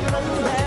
Grande.